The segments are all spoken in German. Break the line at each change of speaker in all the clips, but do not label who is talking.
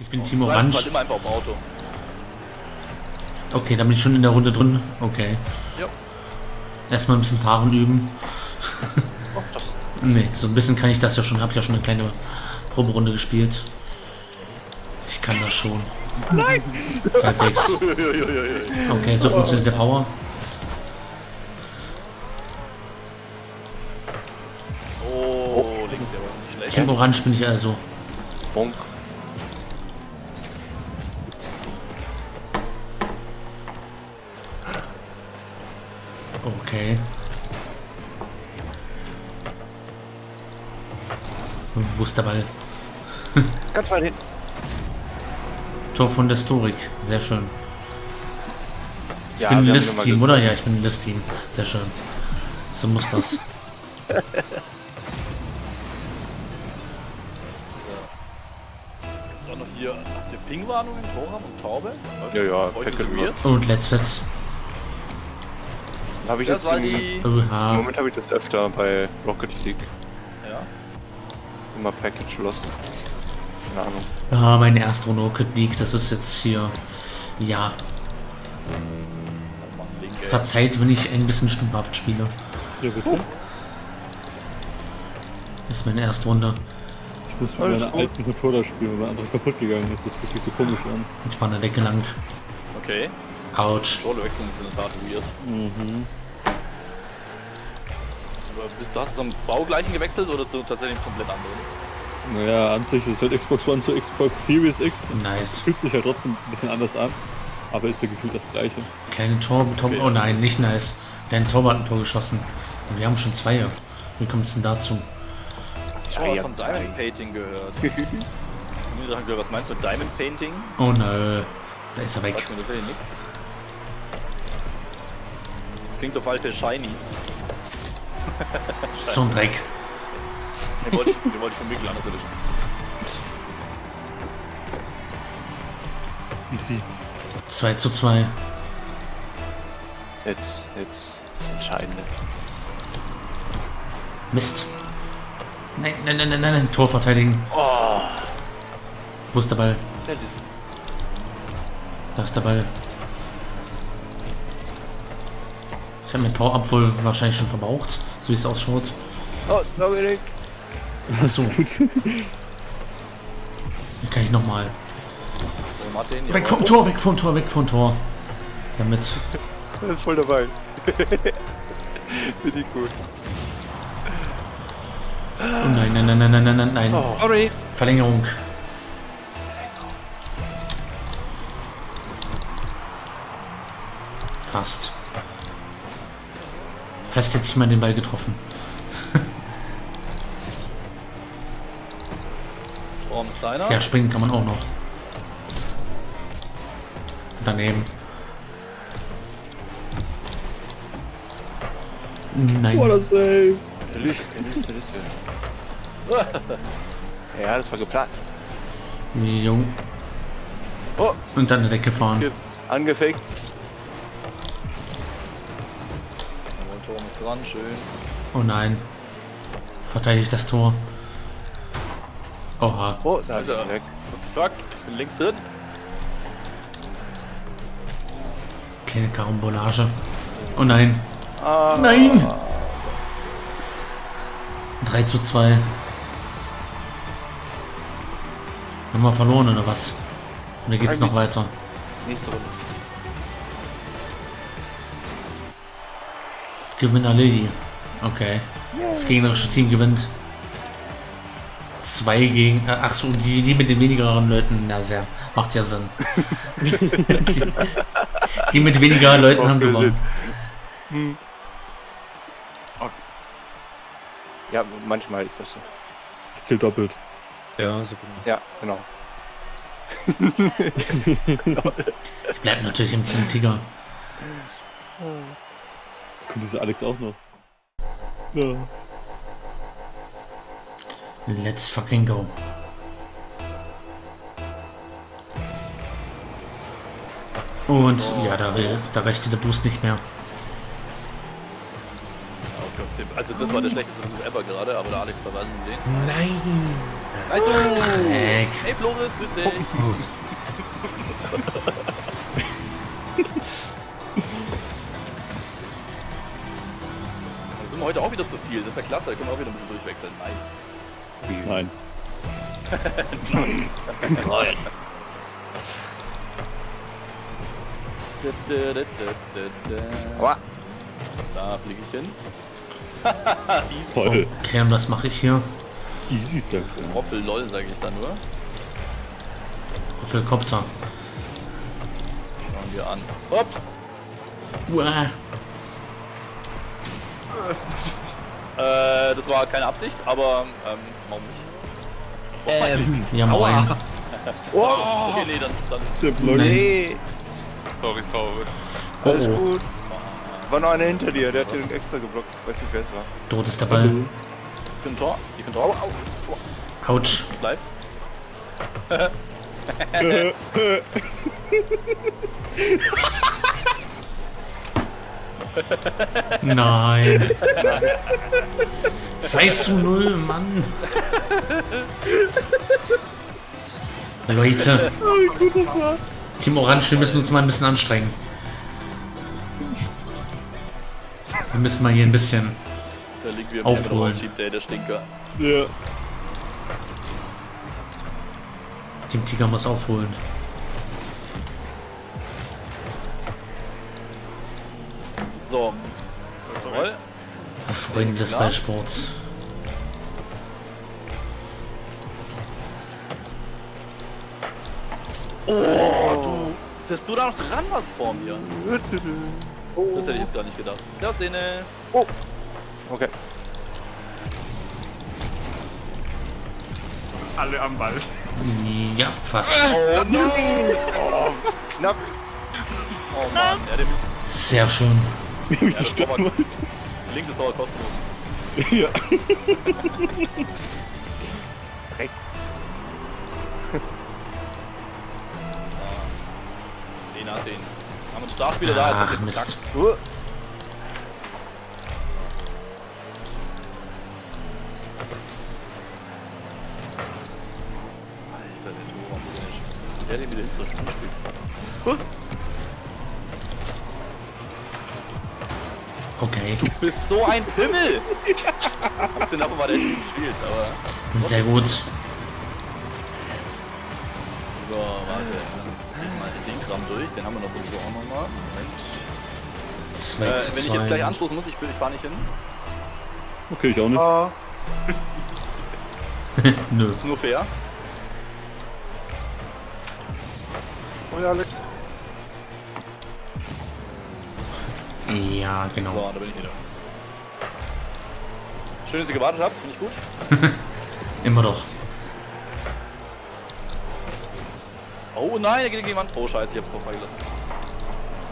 Ich bin Team Orange.
halt immer einfach auf Auto.
Okay, da bin ich schon in der Runde drin. Okay.
Ja.
Erstmal ein bisschen fahren üben.
Oh, das
Nee, so ein bisschen kann ich das ja schon. Habe ich ja schon eine kleine Proberunde gespielt. Ich kann das schon. Nein! Halbwegs. Okay, so funktioniert der Power.
Oh, der war nicht schlecht.
Team Orange bin ich also.
Bonk.
Okay. Wo ist der Ball?
Ganz weit hinten.
Tor von der Historik. Sehr schön.
Ja,
Ich bin
wir haben
List-Team, oder? Ja, ich bin List-Team. Sehr schön. So muss das.
Ist auch noch hier habt ihr Ping-Warnungen, Torham und Taube?
Ja, ja.
Und Let's Fets.
Habe ich
Das
jetzt
war
im,
die...
im. Moment habe ich das öfter bei Rocket League.
Ja.
Immer Package Lost. Keine Ahnung.
Ja, meine erste Runde Rocket League. Das ist jetzt hier. Ja, verzeiht, wenn ich ein bisschen stumpfhaft spiele.
Ja, bitte.
Das ist meine erste Runde.
Ich muss mit meiner
gut.
alten Controller spielen, weil mein anderer kaputt gegangen ist. Das fühlt sich so komisch an.
Ich fahre eine Decke lang.
Okay.
Autsch.
Controller wechseln ist in der Tat weird.
Mhm.
Aber bist du, hast du zum Baugleichen gewechselt oder zu tatsächlich komplett anderen?
Naja, an sich ist halt Xbox One zu Xbox Series X.
Nice.
Fühlt sich halt trotzdem ein bisschen anders an. Aber ist ja gefühlt das gleiche.
Kleine Tor, Tor
Okay.
Oh nein, nicht nice. Dein Torwart hat ein Tor geschossen. Und wir haben schon zwei. Wie kommt es denn dazu?
Hast du schon was von Diamond Painting gehört? Ich hab mir gedacht, was meinst du mit Diamond Painting?
Oh nö. Da ist er weg.
Sagt mir tatsächlich nichts. Das klingt auf alle Fälle shiny.
So ein Dreck.
Den wollte ich, den wollte ich von Mikkel anders erwischen.
Easy.
2 zu 2.
Jetzt, jetzt das Entscheidende.
Mist. Nein, nein, nein, nein, nein, nein. Tor verteidigen.
Oh,
Wo ist der Ball? Da ist der Ball. Ich habe mir Power-Up wohl wahrscheinlich schon verbraucht, so wie es ausschaut.
Oh, Dominik.
Achso,
Gut.
dann kann ich nochmal.
Oh,
Weg
jawohl.
vom Tor, weg vom Tor, weg vom Tor. Damit.
Er ist voll dabei. Finde ich gut.
Oh nein, nein, nein, nein, nein, nein, nein, nein.
Oh, sorry.
Verlängerung. Fast. Fast hätte ich mal den Ball getroffen.
Storm ist deiner.
Ja, springen kann man auch noch. Daneben. Nein.
What a save!
Der List, der List, der List. Ja, das war geplant.
Jung.
Oh,
Und dann weggefahren.
gibt's? Ist dran, schön.
Oh nein. Verteidigt das Tor. Oha.
Oh, da ist
Alter.
er weg.
What the fuck? Ich bin links drin.
Kleine Karambolage. Oh nein.
Ah,
Nein! 3 zu 2. Haben wir verloren oder was? Oder geht's noch
Eigentlich-
weiter?
Nächste Runde.
Gewinner Lady. Okay. Das gegnerische Team gewinnt. Zwei gegen. Äh, ach so, die, die mit den wenigeren Leuten. Na sehr. Macht ja Sinn. die, die mit weniger Leuten haben gewonnen.
Ja, manchmal ist das so.
Ich zähl doppelt. Ja, super.
Ja, genau.
Ich bleib natürlich im Team Tiger.
Jetzt kommt dieser Alex auch noch. Ja.
Let's fucking go. Und ja, da, da reichte der Boost nicht mehr.
Oh Also das war der schlechteste Versuch ever gerade, aber der Alex verweisen den.
Nein.
Also, hey Floris, grüß dich. Da wir heute auch wieder zu viel, das ist ja klasse, da können wir auch wieder ein bisschen durchwechseln. Nice.
Nein.
Da, da.
Aua.
Fliege ich hin. Easy.
Voll.
Okay, und was mache ich hier?
Easy, sagt er.
Roffel lol, sage ich da nur.
Helikopter.
Schauen wir an. Ups.
Uah.
Äh, das war keine Absicht, aber ähm, warum nicht?
Ja, moin.
Okay, nee, dann, dann
Der Block.
Nee,
Sorry.
Oh,
alles
oh.
gut. War noch einer hinter dir, der hat den extra geblockt. Weiß nicht, wer es war.
Dort ist der Ball.
ich bin Tor. Ich bin Tor. Au, au.
Autsch.
Bleib.
Nein. 2 zu 0, Mann. Leute. Team Orange, wir müssen uns mal ein bisschen anstrengen. Wir müssen mal hier ein bisschen.
Da liegt wie
Aufholen.
schiebt der, der Stinker.
Ja.
Team Tiger muss aufholen.
So. Jawohl.
Freunde des Ballsports.
Oh, du. Dass du da noch dran warst vor mir. Das hätte ich jetzt gar nicht gedacht. Servus, Szene.
Okay.
Alle am Ball.
Ja, fast.
Oh no!
Knapp.
Oh Mann, ja, der,
Sehr schön.
Wie
ja,
das
Torwart-
Stern
Link ist aber kostenlos.
Ja.
So. Szene hat den. Jetzt haben wir einen Startspieler da. Jetzt
Ach,
haben wir
Mist.
Uh,
Alter, der Torwart. Der den wieder hin zurück spielt.
Okay,
Du bist so ein Pimmel! Hab den aber der nicht gespielt, aber.
sehr gut.
So, warte. Dann gehen wir mal den Kram durch. Den haben wir noch sowieso auch nochmal. Moment.
2
Äh, wenn ich jetzt gleich
2.
anstoßen muss, ich, ich fahr nicht hin.
Okay, ich auch nicht.
ah,
Nö.
Ist nur fair.
oh ja, Alex.
Ja, genau.
So, da bin ich wieder. Schön, dass ihr gewartet habt, finde ich gut.
Immer doch.
Oh nein, der geht gegen die Wand. Oh scheiße, ich hab's drauf freigelassen.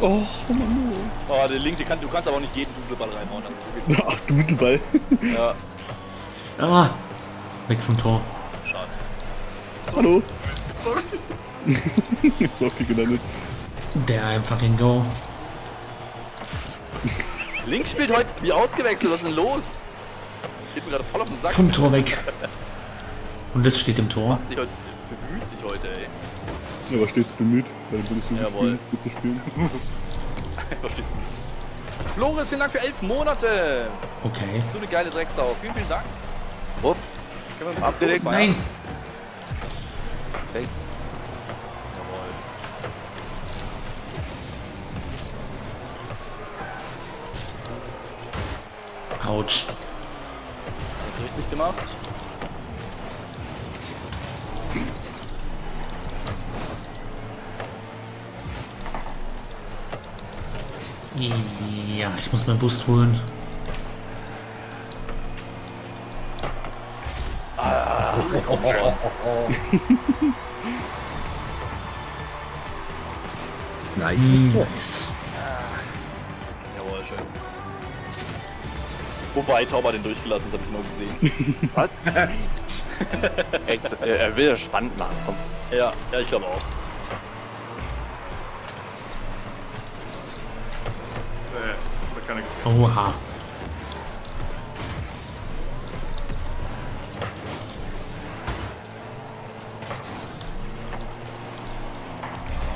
Oh, oh Mann.
Oh, der Link, der kann, du kannst aber auch nicht jeden Duselball reinhauen. Also, so geht's
Ach, Duselball.
ja,
Ah, weg vom Tor.
schade.
Hallo. Jetzt war auf die gelandet.
Der einfach in Go.
Link spielt heute wie ausgewechselt, was ist denn los? Geht mir gerade voll auf den Sack.
Vom Tor weg. Und das steht im Tor.
Sich heute, bemüht sich heute, ey.
Er war stets bemüht, bei der Bundesliga
Jawohl.
gut zu spielen.
Versteht Floris, vielen Dank für elf Monate.
Okay.
So eine geile Drecksau. Vielen, vielen Dank.
Oh,
Können wir ein bisschen?
Nein. Autsch.
Du richtig gemacht?
Ja, ich muss meinen Boost holen.
Nice.
Nice.
Jawohl, schön. Wobei, Tauber den durchgelassen, das habe ich nur gesehen.
Was? Äh, er will das spannend machen, komm.
Ja, ja, ich glaube auch.
Äh, ich hab keine gesehen.
Oha.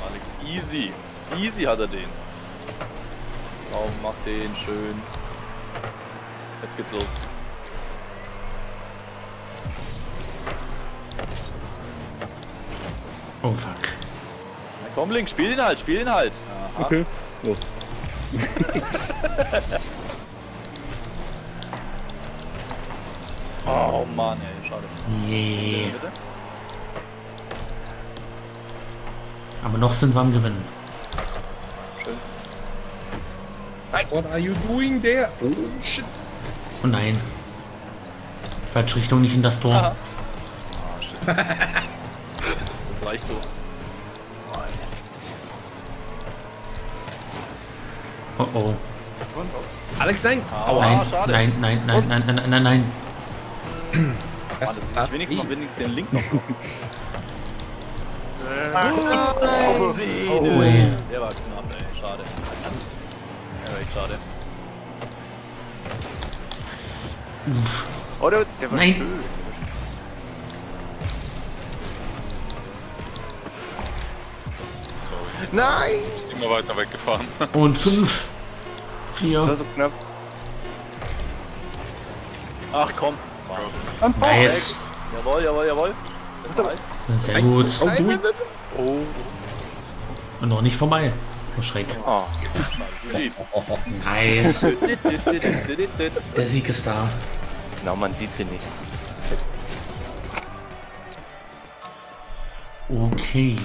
Alex, easy. Easy hat er den. Komm, mach den schön. Jetzt geht's los.
Oh fuck.
Na komm, Link, spiel den halt, spiel den halt. Aha.
Okay. So.
Oh Mann, ey, schade.
Yeah.
Bitte?
Aber noch sind wir am Gewinnen.
Schön.
What are you doing there? Oh shit.
Oh nein. Falsche Richtung, nicht in das Tor.
Aha. Ah, shit. Das reicht so.
Oh oh.
Alex, nein.
Aua,
Nein,
schade.
nein, nein, nein, nein, nein, nein, nein, nein.
Mann, das ist nicht wenigstens noch wenig den Link noch. Oh, Sehne.
Ui.
Der war knapp, ey. Schade. Der war echt schade.
Oh, der, der war
Nein.
schön.
Sorry.
Nein!
Ist immer weiter weggefahren.
Und fünf,
Das
vier,
war so knapp.
Ach komm. Wahnsinn.
nice.
Jawohl, jawohl, jawohl. Das ist nice.
Sehr gut.
Oh, du.
Oh.
Und noch nicht vorbei. Oh Schreck.
Oh.
Nice. Der Sieg ist da.
Genau, man sieht sie nicht.
Okay.